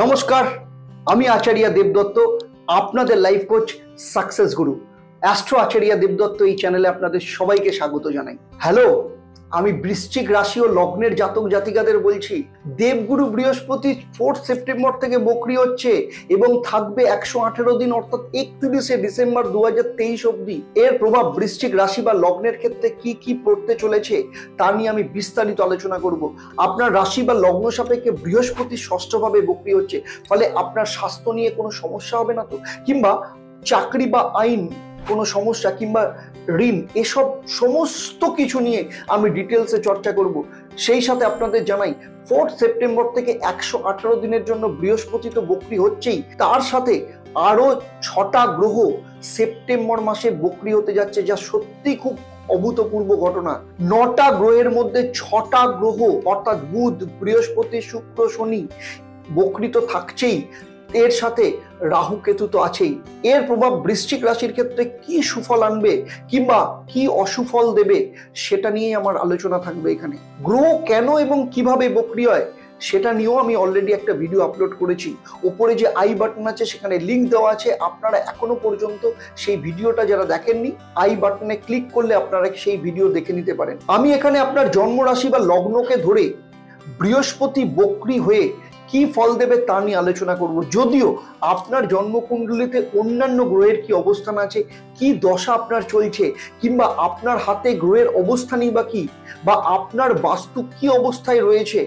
নমস্কার, আমি আচার্য দেবদত্ত, আপনাদের life coach success guru astro Acharya Debdutta এই চ্যানেলে আপনাদের সবাইকে স্বাগত জানাই। হ্যালো আমি বৃশ্চিক রাশি ও লগ্নের জাতক জাতিকাদের বলছি, দেবগুরু বৃহস্পতি ফোর্থ সেপ্টেম্বর থেকে বকরি হচ্ছে এবং থাকবে একশো আঠেরো দিন, অর্থাৎ একত্রিশে ডিসেম্বর দু হাজার তেইশ অব্দি এর প্রভাব বৃশ্চিক রাশি বা লগ্নের ক্ষেত্রে কি কি পড়তে চলেছে তা নিয়ে আমি বিস্তারিত আলোচনা করব। আপনার রাশি বা লগ্ন সাপেক্ষে বৃহস্পতি ষষ্ঠভাবে বকরি হচ্ছে, ফলে আপনার স্বাস্থ্য নিয়ে কোনো সমস্যা হবে না তো? কিংবা চাকরি বা আইন কোনো সমস্যা, কিংবা ঋণ এসব সমস্ত কিছু নিয়ে আমি ডিটেলসে চর্চা করব। সেই সাথে আপনাদের জানাই ফোর্থ সেপ্টেম্বর থেকে একশো আঠারো দিনের জন্য বৃহস্পতি তো বকরি হচ্ছেই। তার সাথে আরও ছটা গ্রহ সেপ্টেম্বর মাসে বকরি হতে যাচ্ছে, যা সত্যি খুব অভূতপূর্ব ঘটনা। নটা গ্রহের মধ্যে ছটা গ্রহ, অর্থাৎ বুধ, বৃহস্পতি, শুক্র, শনি, বকরি তো থাকছেই। এর সাথে রাহু কেতু তো আছেই। এর প্রভাব বৃশ্চিক রাশির ক্ষেত্রে কি সুফল আনবে কিংবা কি অসুফল দেবে সেটা নিয়ে আমার আলোচনা থাকবে এখানে। গ্রহ কেন এবং কীভাবে বকরি হয় সেটা নিয়েও আমি অলরেডি একটা ভিডিও আপলোড করেছি। ওপরে যে আই বাটন আছে, সেখানে লিংক দেওয়া আছে। আপনারা এখনও পর্যন্ত সেই ভিডিওটা যারা দেখেননি আই বাটনে ক্লিক করলে আপনারা সেই ভিডিও দেখে নিতে পারেন। আমি এখানে আপনার জন্মরাশি বা লগ্নকে ধরে বৃহস্পতি বকরি হয়ে কি ফল দেবে তা নিয়ে আলোচনা করব। যদিও আপনার জন্মকুণ্ডলিতে অন্যান্য গ্রহের কি অবস্থান আছে, কি দশা আপনার চলছে, কিংবা আপনার হাতে গ্রহের অবস্থানই বা কি, বা আপনার বাস্তু কি অবস্থায় রয়েছে,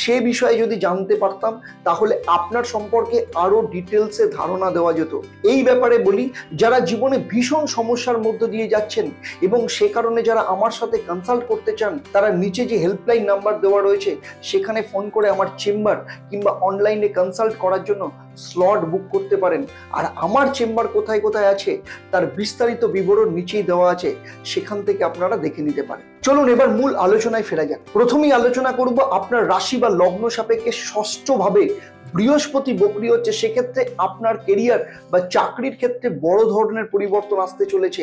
সে বিষয়ে যদি জানতে পারতাম, তাহলে আপনার সম্পর্কে আরও ডিটেলসে ধারণা দেওয়া যেত। এই ব্যাপারে বলি, যারা জীবনে ভীষণ সমস্যার মধ্য দিয়ে যাচ্ছেন, এবং সে কারণে যারা আমার সাথে কনসাল্ট করতে চান, তারা নিচে যে হেল্পলাইন নাম্বার দেওয়া রয়েছে, সেখানে ফোন করে আমার চেম্বার কিংবা অনলাইনে কনসাল্ট করার জন্য স্লট বুক করতে পারেন। আর আমার চেম্বার কোথায় কোথায় আছে, তার বিস্তারিত বিবরণ নিচেই দেওয়া আছে, সেখান থেকে আপনারা দেখে নিতে পারেন। চলুন এবার মূল আলোচনায় ফেরা যাক। প্রথমেই আলোচনা করব আপনার রাশি বা লগ্ন সাপেক্ষে ষষ্ঠভাবে বৃহস্পতি বকরি হচ্ছে, সেক্ষেত্রে আপনার কেরিয়ার বা চাকরির ক্ষেত্রে বড় ধরনের পরিবর্তন আসতে চলেছে।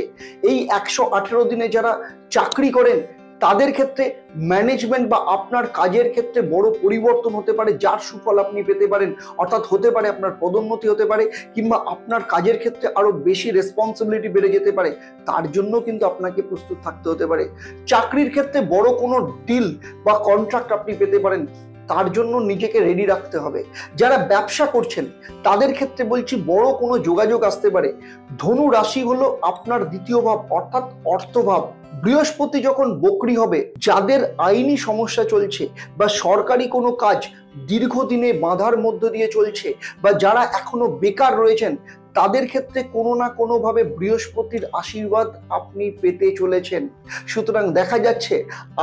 এই একশো আঠেরো দিনে যারা চাকরি করেন তাদের ক্ষেত্রে ম্যানেজমেন্ট বা আপনার কাজের ক্ষেত্রে বড় পরিবর্তন হতে পারে, যার সুফল আপনি পেতে পারেন, অর্থাৎ হতে পারে আপনার পদোন্নতি হতে পারে, কিংবা আপনার কাজের ক্ষেত্রে আরও বেশি রেসপন্সিবিলিটি বেড়ে যেতে পারে, তার জন্য কিন্তু আপনাকে প্রস্তুত থাকতে হতে পারে। চাকরির ক্ষেত্রে বড় কোনো ডিল বা কন্ট্রাক্ট আপনি পেতে পারেন তার জন্য নিজেকে রেডি রাখতে হবে। যারা ব্যবসা করছেন, তাদের ক্ষেত্রে বলছি বড় কোনো যোগাযোগ আসতে পারে। ধনু রাশি হলো আপনার দ্বিতীয় ভাব, অর্থাৎ অর্থভাব বৃহস্পতি যখন বকরি হবে, যাদের আইনি সমস্যা চলছে বা সরকারি কোনো কাজ দীর্ঘদিনে বাধার মধ্য দিয়ে চলছে বা যারা এখনও বেকার রয়েছেন, তাদের ক্ষেত্রে কোনো না কোনোভাবে বৃহস্পতির আশীর্বাদ আপনি পেতে চলেছেন। সুতরাং দেখা যাচ্ছে,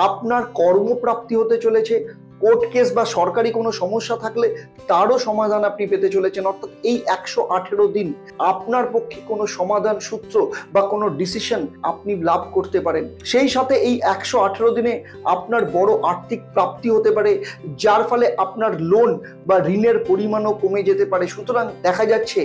আপনার কর্মপ্রাপ্তি হতে চলেছে কোর্ট কেস বা সরকারি কোনো সমস্যা থাকলে তারও সমাধান আপনি পেতে চলেছেন। অর্থাৎ এই একশো আঠেরো দিন আপনার পক্ষে কোনো সমাধান সূত্র বা কোনো ডিসিশন আপনি লাভ করতে পারেন। সেই সাথে এই একশো আঠেরো দিনে আপনার বড় আর্থিক প্রাপ্তি হতে পারে, যার ফলে আপনার লোন বা ঋণের পরিমাণও কমে যেতে পারে। সুতরাং দেখা যাচ্ছে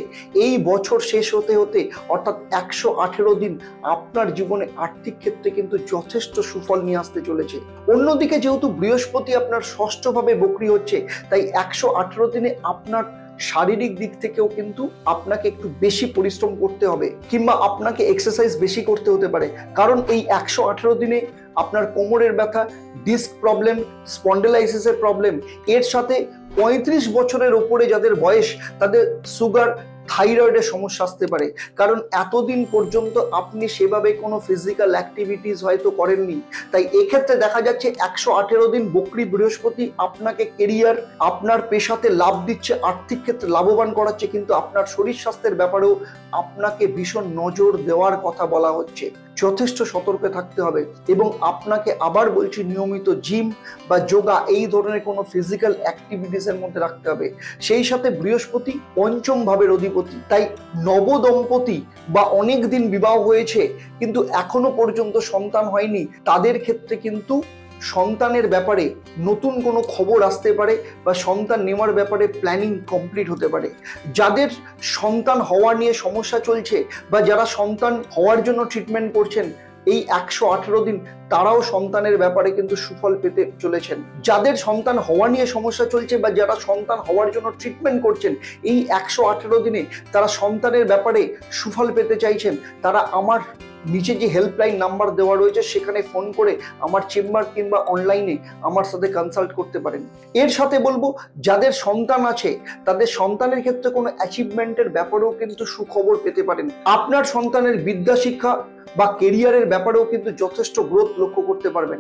এই বছর শেষ হতে হতে, অর্থাৎ একশো আঠেরো দিন আপনার জীবনে আর্থিক ক্ষেত্রে কিন্তু যথেষ্ট সুফল নিয়ে আসতে চলেছে। অন্যদিকে যেহেতু বৃহস্পতি আপনার ষষ্ঠভাবে বকরি হচ্ছে, তাই একশো আঠেরো দিনে আপনার শারীরিক দিক থেকেও কিন্তু আপনাকে একটু বেশি পরিশ্রম করতে হবে, কিংবা আপনাকে এক্সারসাইজ বেশি করতে হতে পারে। কারণ এই একশো আঠেরো দিনে আপনার কোমরের ব্যথা ডিস্ক প্রবলেম স্পন্ডেলাইসিসের প্রবলেম এর সাথে পঁয়ত্রিশ বছরের ওপরে যাদের বয়স, তাদের সুগার থাইরয়েডের সমস্যা আসতে পারে। কারণ এতদিন পর্যন্ত আপনি সেভাবে কোনো ফিজিক্যাল অ্যাক্টিভিটিস হয়তো করেননি। তাই এক্ষেত্রে দেখা যাচ্ছে একশো আঠেরো দিন বকরি বৃহস্পতি আপনাকে কেরিয়ার আপনার পেশাতে লাভ দিচ্ছে, আর্থিক ক্ষেত্রে লাভবান করাচ্ছে, কিন্তু আপনার শরীর স্বাস্থ্যের ব্যাপারেও আপনাকে ভীষণ নজর দেওয়ার কথা বলা হচ্ছে। যথেষ্ট সতর্কে থাকতে হবে এবং আপনাকে আবার বলছি নিয়মিত জিম বা যোগা এই ধরনের কোনো ফিজিক্যাল অ্যাক্টিভিটিসের মধ্যে রাখতে হবে। সেই সাথে বৃহস্পতি পঞ্চম ভাবের অধিপতি, তাই নবদম্পতি বা অনেক দিন বিবাহ হয়েছে কিন্তু এখনও পর্যন্ত সন্তান হয়নি, তাদের ক্ষেত্রে কিন্তু সন্তানের ব্যাপারে নতুন কোনো খবর আসতে পারে বা সন্তান নেওয়ার ব্যাপারে প্ল্যানিং কমপ্লিট হতে পারে। যাদের সন্তান হওয়া নিয়ে সমস্যা চলছে বা যারা সন্তান হওয়ার জন্য ট্রিটমেন্ট করছেন, এই একশো আঠেরো দিন তারাও সন্তানের ব্যাপারে কিন্তু সুফল পেতে চলেছেন। যাদের সন্তান হওয়া নিয়ে সমস্যা চলছে বা যারা সন্তান হওয়ার জন্য ট্রিটমেন্ট করছেন, এই একশো আঠেরো দিনে তারা সন্তানের ব্যাপারে সুফল পেতে চাইছেন, তারা আমার নিচে যে হেল্পলাইন নাম্বার দেওয়া রয়েছে, সেখানে ফোন করে আমার চেম্বার কিংবা অনলাইনে আমার সাথে কনসাল্ট করতে পারেন। এর সাথে বলব, যাদের সন্তান আছে, তাদের সন্তানের ক্ষেত্রে কোনো অ্যাচিভমেন্টের ব্যাপারেও কিন্তু সুখবর পেতে পারেন। আপনার সন্তানের বিদ্যা শিক্ষা বা কেরিয়ারের ব্যাপারেও কিন্তু যথেষ্ট গ্রোথ লক্ষ্য করতে পারবেন।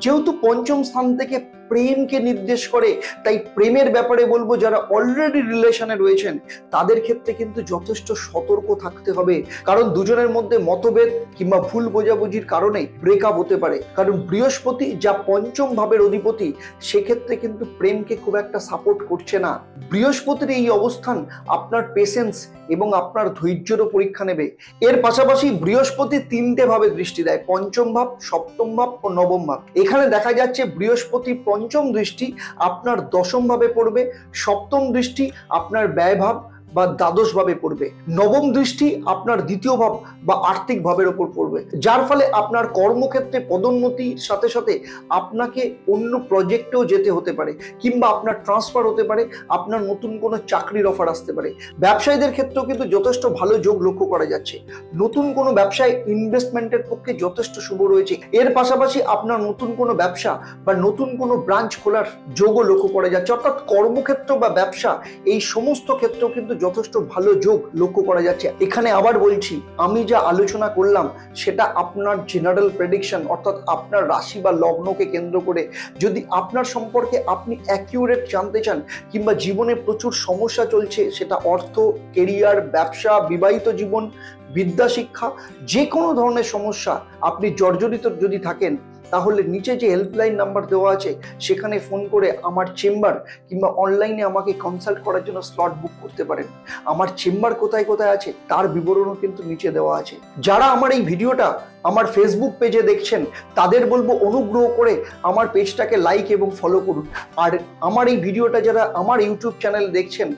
যেহেতু পঞ্চম স্থান থেকে প্রেমকে নির্দেশ করে। তাই প্রেমের ব্যাপারে বলব, যারা অলরেডি রিলেশনে রয়েছেন, তাদের ক্ষেত্রে কিন্তু যথেষ্ট সতর্ক থাকতে হবে। কারণ দুজনের মধ্যে মতভেদ কিংবা ভুল বোঝাবুঝির কারণে ব্রেকআপ হতে পারে। কারণ বৃহস্পতি যা পঞ্চম ভাবের অধিপতি, সেক্ষেত্রে কিন্তু প্রেমকে খুব একটা সাপোর্ট করছে না। বৃহস্পতির এই অবস্থান আপনার পেশেন্স এবং আপনার ধৈর্যেরও পরীক্ষা নেবে। এর পাশাপাশি বৃহস্পতি তিনটে ভাবে দৃষ্টি দেয়। পঞ্চম ভাব, সপ্তম ভাব ও নবম ভাব। এখানে দেখা যাচ্ছে বৃহস্পতি পঞ্চম দৃষ্টি আপনার দশমভাবে পড়বে সপ্তম দৃষ্টি আপনার ব্যয় ভাব বা দ্বাদশ ভাবে পড়বে। নবম দৃষ্টি আপনার দ্বিতীয় ভাব বা আর্থিক ভাবের ওপর পড়বে। যার ফলে আপনার কর্মক্ষেত্রে পদোন্নতির সাথে সাথে আপনাকে অন্য প্রজেক্টেও যেতে হতে পারে, কিংবা আপনার ট্রান্সফার হতে পারে, আপনার নতুন কোনো চাকরির অফার আসতে পারে। ব্যবসায়ীদের ক্ষেত্রেও কিন্তু যথেষ্ট ভালো যোগ লক্ষ্য করা যাচ্ছে। নতুন কোনো ব্যবসায় ইনভেস্টমেন্টের পক্ষে যথেষ্ট শুভ রয়েছে। এর পাশাপাশি আপনার নতুন কোনো ব্যবসা বা নতুন কোনো ব্রাঞ্চ খোলার যোগও লক্ষ্য করা যাচ্ছে। অর্থাৎ কর্মক্ষেত্র বা ব্যবসা এই সমস্ত ক্ষেত্রেও কিন্তু যথেষ্ট ভালো যোগ লক্ষ্য করা যাচ্ছে। এখানে আবার বলছি, আমি যা আলোচনা করলাম, সেটা আপনার জেনারেল প্রেডিকশন অর্থাৎ আপনার রাশি বা লগ্নকে কেন্দ্র করে। যদি আপনার সম্পর্কে আপনি অ্যাকিউরেট জানতে চান, কিংবা জীবনে প্রচুর সমস্যা চলছে, সেটা অর্থ কেরিয়ার ব্যবসা, বিবাহিত জীবন, বিদ্যা, শিক্ষা যে কোনো ধরনের সমস্যা, আপনি জর্জরিত যদি থাকেন তাহলে নিচে যে হেল্পলাইন নাম্বার দেওয়া আছে, সেখানে ফোন করে আমার চেম্বার কিংবা অনলাইনে আমাকে কনসাল্ট করার জন্য স্লট বুক করতে পারেন। আমার চেম্বার কোথায় কোথায় আছে, তার বিবরণও কিন্তু নিচে দেওয়া আছে। যারা আমার এই ভিডিওটা আমার ফেসবুক পেজে দেখছেন, তাদের বলব অনুগ্রহ করে আমার পেজটাকে লাইক এবং ফলো করুন। আর আমার এই ভিডিওটা যারা আমার ইউটিউব চ্যানেল দেখছেন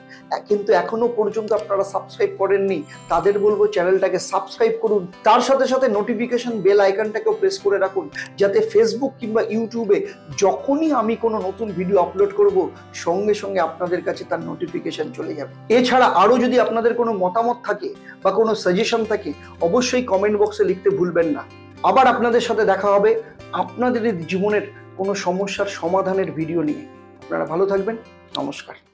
কিন্তু এখনও পর্যন্ত আপনারা সাবস্ক্রাইব করেননি, তাদের বলব চ্যানেলটাকে সাবস্ক্রাইব করুন। তার সাথে সাথে নোটিফিকেশন বেল আইকনটাকেও প্রেস করে রাখুন, যাতে ফেসবুক কিংবা ইউটিউবে যখনই আমি কোনো নতুন ভিডিও আপলোড করব, সঙ্গে সঙ্গে আপনাদের কাছে তার নোটিফিকেশন চলে যাবে। এছাড়া আরও যদি আপনাদের কোনো মতামত থাকে বা কোনো সাজেশন থাকে, অবশ্যই কমেন্ট বক্সে লিখতে ভুলবেন না। আবার আপনাদের সাথে দেখা হবে আপনাদের জীবনের কোনো সমস্যার সমাধানের ভিডিও নিয়ে। আপনারা ভালো থাকবেন। নমস্কার।